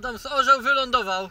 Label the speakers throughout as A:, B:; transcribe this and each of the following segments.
A: Adam z orzeł wylądował.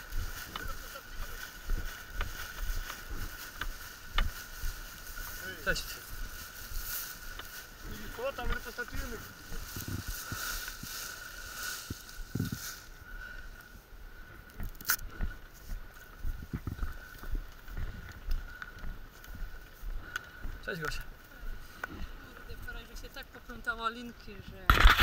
A: Cześć Gosia.
B: Wczoraj, że się tak poplątało linki, że